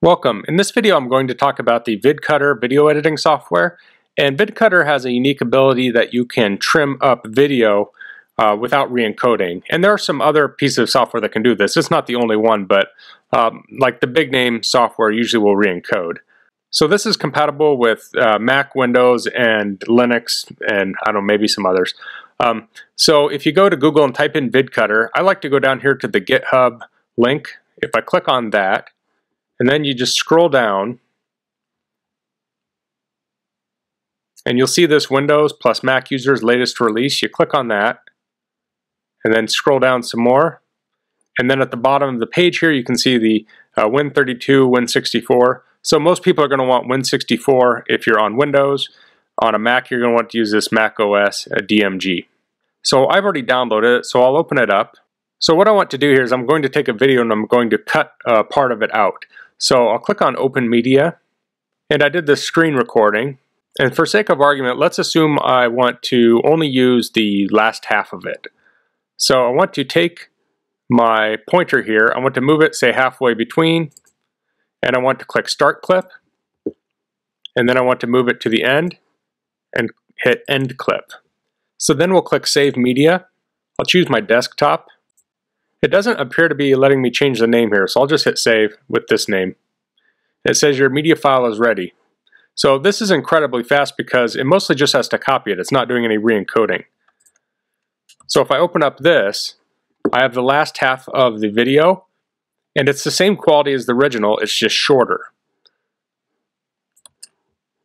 Welcome. In this video I'm going to talk about the VidCutter video editing software. And VidCutter has a unique ability that you can trim up video uh, without re-encoding. And there are some other pieces of software that can do this. It's not the only one, but um, like the big name software usually will re-encode. So this is compatible with uh, Mac, Windows, and Linux, and I don't know, maybe some others. Um, so if you go to Google and type in VidCutter, I like to go down here to the GitHub link. If I click on that, and then you just scroll down and you'll see this Windows plus Mac users latest release. You click on that and then scroll down some more. And then at the bottom of the page here, you can see the uh, Win32, Win64. So most people are going to want Win64 if you're on Windows. On a Mac, you're going to want to use this Mac OS DMG. So I've already downloaded it, so I'll open it up. So what I want to do here is I'm going to take a video and I'm going to cut uh, part of it out. So I'll click on Open Media, and I did the screen recording. And for sake of argument, let's assume I want to only use the last half of it. So I want to take my pointer here, I want to move it, say halfway between, and I want to click Start Clip, and then I want to move it to the end, and hit End Clip. So then we'll click Save Media. I'll choose my desktop, it doesn't appear to be letting me change the name here, so I'll just hit save with this name. It says your media file is ready. So this is incredibly fast because it mostly just has to copy it. It's not doing any re-encoding. So if I open up this, I have the last half of the video, and it's the same quality as the original, it's just shorter.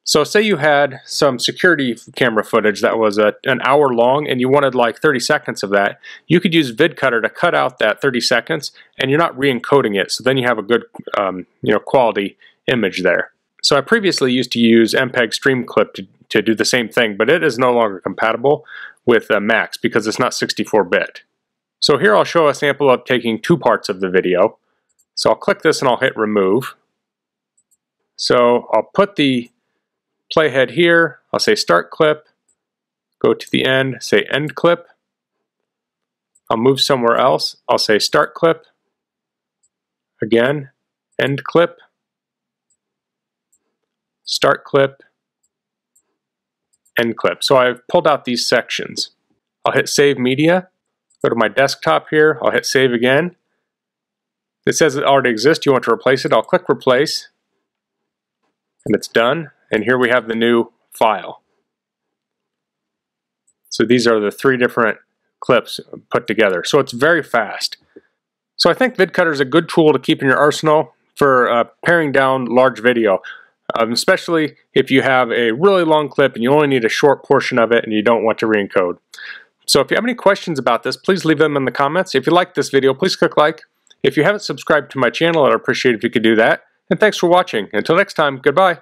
So say you had some security camera footage that was a, an hour long and you wanted like 30 seconds of that, you could use VidCutter to cut out that 30 seconds and you're not re-encoding it, so then you have a good um, you know, quality image there. So I previously used to use MPEG Streamclip to, to do the same thing, but it is no longer compatible with uh, Macs because it's not 64-bit. So here I'll show a sample of taking two parts of the video. So I'll click this and I'll hit remove. So I'll put the playhead here, I'll say start clip, go to the end, say end clip. I'll move somewhere else, I'll say start clip, again, end clip, start clip, end clip. So I've pulled out these sections. I'll hit save media, go to my desktop here, I'll hit save again. It says it already exists, you want to replace it, I'll click replace, and it's done. And here we have the new file. So these are the three different clips put together. So it's very fast. So I think VidCutter is a good tool to keep in your arsenal for uh, paring down large video, um, especially if you have a really long clip and you only need a short portion of it and you don't want to re-encode. So if you have any questions about this, please leave them in the comments. If you like this video, please click like. If you haven't subscribed to my channel, I'd appreciate if you could do that. And thanks for watching. Until next time, goodbye.